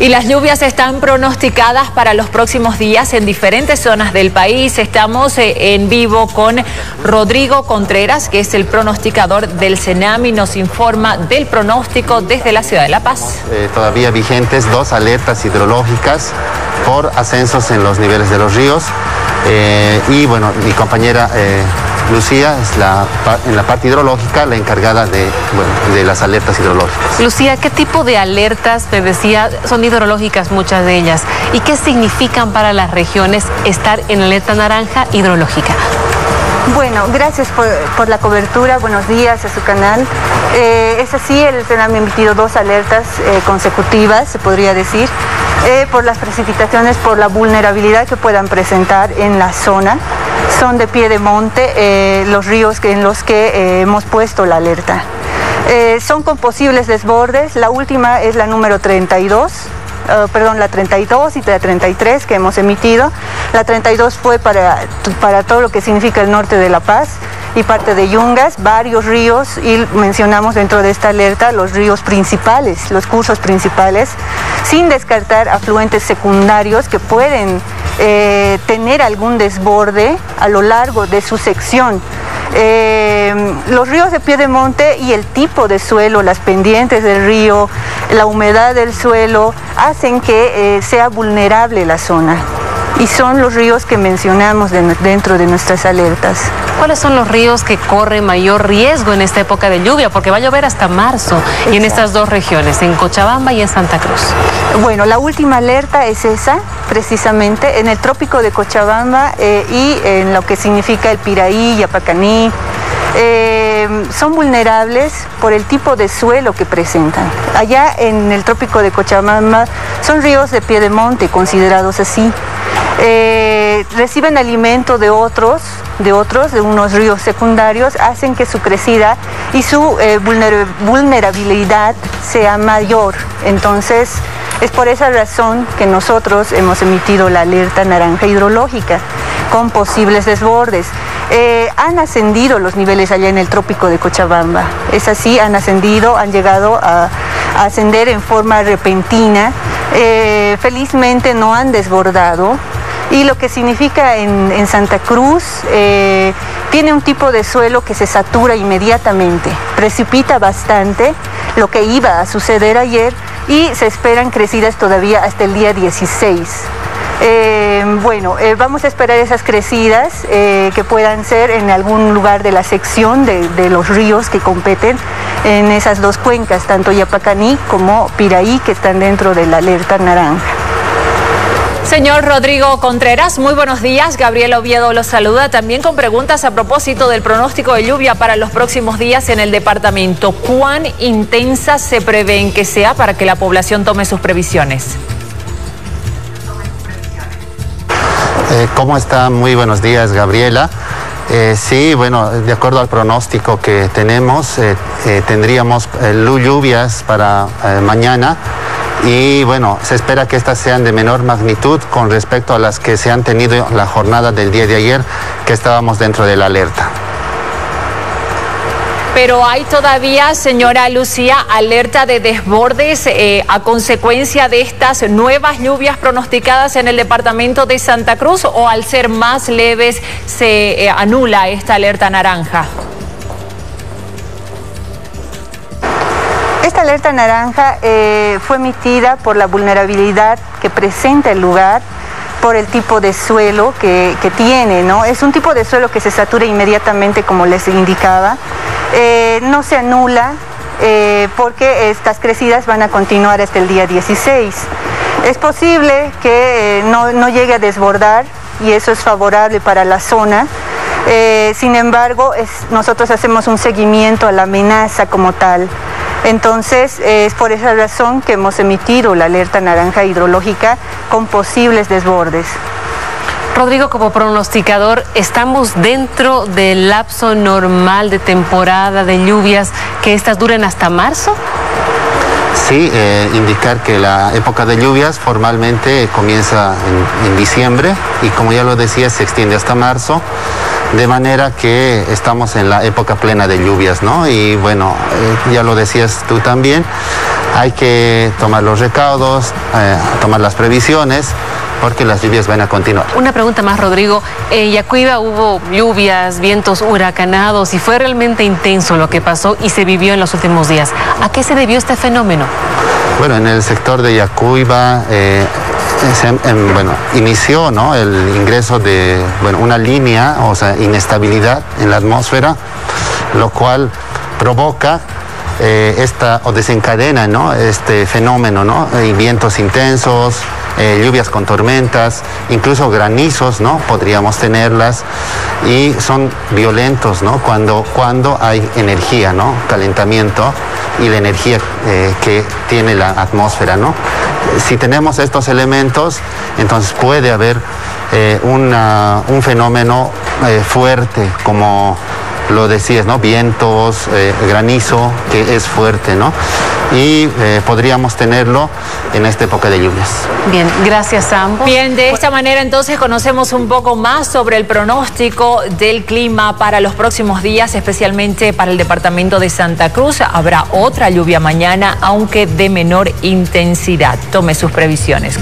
Y las lluvias están pronosticadas para los próximos días en diferentes zonas del país. Estamos eh, en vivo con Rodrigo Contreras, que es el pronosticador del CENAM y nos informa del pronóstico desde la ciudad de La Paz. Eh, todavía vigentes dos alertas hidrológicas por ascensos en los niveles de los ríos. Eh, y bueno, mi compañera Lucía es la, en la parte hidrológica la encargada de, de las alertas hidrológicas. Lucía, ¿qué tipo de alertas, te decía, son hidrológicas muchas de ellas? ¿Y qué significan para las regiones estar en alerta naranja hidrológica? Bueno, gracias por, la cobertura, buenos días a su canal. Eh, es así, el CENAM ha emitido dos alertas eh, consecutivas, se podría decir, eh, por las precipitaciones, por la vulnerabilidad que puedan presentar en la zona. Son de pie de monte los ríos en los que hemos puesto la alerta. son con posibles desbordes, la última es la número 32, uh, perdón, la 32 y la 33 que hemos emitido. La 32 fue para, para todo lo que significa el norte de La Paz y parte de Yungas, varios ríos y mencionamos dentro de esta alerta los ríos principales, los cursos principales, sin descartar afluentes secundarios que pueden eh, tener algún desborde a lo largo de su sección. Eh, los ríos de pie de monte y el tipo de suelo, las pendientes del río, la humedad del suelo, hacen que eh, sea vulnerable la zona. Y son los ríos que mencionamos dentro de nuestras alertas. ¿Cuáles son los ríos que corren mayor riesgo en esta época de lluvia? Porque va a llover hasta marzo y en estas dos regiones, en Cochabamba y en Santa Cruz. Bueno, la última alerta es esa, precisamente, en el trópico de Cochabamba eh, y en lo que significa el Piraí, Yapacaní. Eh, son vulnerables por el tipo de suelo que presentan. Allá en el trópico de Cochabamba son ríos de pie de monte, considerados así. Eh, reciben alimento de otros, de otros, de unos ríos secundarios, hacen que su crecida y su eh, vulnerabilidad sea mayor. Entonces, es por esa razón que nosotros hemos emitido la alerta naranja hidrológica con posibles desbordes. Eh, han ascendido los niveles allá en el trópico de Cochabamba. Es así, han ascendido, han llegado a, ascender en forma repentina. felizmente no han desbordado, y lo que significa en, Santa Cruz, eh, tiene un tipo de suelo que se satura inmediatamente, precipita bastante, lo que iba a suceder ayer, y se esperan crecidas todavía hasta el día 16. Eh, bueno, eh, vamos a esperar esas crecidas que puedan ser en algún lugar de la sección de, de, los ríos que competen en esas dos cuencas, tanto Yapacaní como Piraí, que están dentro de la alerta naranja. Señor Rodrigo Contreras, muy buenos días. Gabriel Oviedo los saluda también con preguntas a propósito del pronóstico de lluvia para los próximos días en el departamento. ¿Cuán intensa se prevén que sea para que la población tome sus previsiones? Eh, ¿Cómo está? Muy buenos días, Gabriela. Eh, sí, bueno, de acuerdo al pronóstico que tenemos, eh, tendríamos lluvias para mañana y bueno, se espera que estas sean de menor magnitud con respecto a las que se han tenido la jornada del día de ayer que estábamos dentro de la alerta. Pero hay todavía, señora Lucía, alerta de desbordes eh, a consecuencia de estas nuevas lluvias pronosticadas en el departamento de Santa Cruz o al ser más leves se eh, anula esta alerta naranja. Esta alerta naranja eh, fue emitida por la vulnerabilidad que presenta el lugar, por el tipo de suelo que, tiene, ¿no? Es un tipo de suelo que se satura inmediatamente, como les indicaba. Eh, no se anula eh, porque estas crecidas van a continuar hasta el día 16. Es posible que no, llegue a desbordar y eso es favorable para la zona. sin embargo, nosotros hacemos un seguimiento a la amenaza como tal. Entonces, es por esa razón que hemos emitido la alerta naranja hidrológica con posibles desbordes. Rodrigo, como pronosticador, ¿estamos dentro del lapso normal de temporada de lluvias que estas duren hasta marzo? Sí, eh, indicar que la época de lluvias formalmente comienza en, diciembre y como ya lo decía se extiende hasta marzo, de manera que estamos en la época plena de lluvias, ¿no? Y bueno, eh, ya lo decías tú también, hay que tomar los recaudos, eh, tomar las previsiones porque las lluvias van a continuar. Una pregunta más, Rodrigo. En Yacuiba hubo lluvias, vientos huracanados y fue realmente intenso lo que pasó y se vivió en los últimos días. ¿A qué se debió este fenómeno? Bueno, en el sector de Yacuiba eh, bueno, inició ¿no? el ingreso de bueno, una línea, o sea, inestabilidad en la atmósfera, lo cual provoca eh, esta, o desencadena ¿no? este fenómeno, ¿no? Y vientos intensos, eh, lluvias con tormentas, incluso granizos, ¿no? Podríamos tenerlas y son violentos, ¿no? Cuando, cuando hay energía, ¿no? Calentamiento y la energía eh, que tiene la atmósfera, ¿no? Si tenemos estos elementos, entonces puede haber un fenómeno fuerte como lo decías, ¿no? Vientos, eh, granizo, que es fuerte, ¿no? Y eh, podríamos tenerlo en esta época de lluvias. Bien, gracias a ambos. Bien, de esta manera entonces conocemos un poco más sobre el pronóstico del clima para los próximos días, especialmente para el departamento de Santa Cruz. Habrá otra lluvia mañana, aunque de menor intensidad. Tome sus previsiones.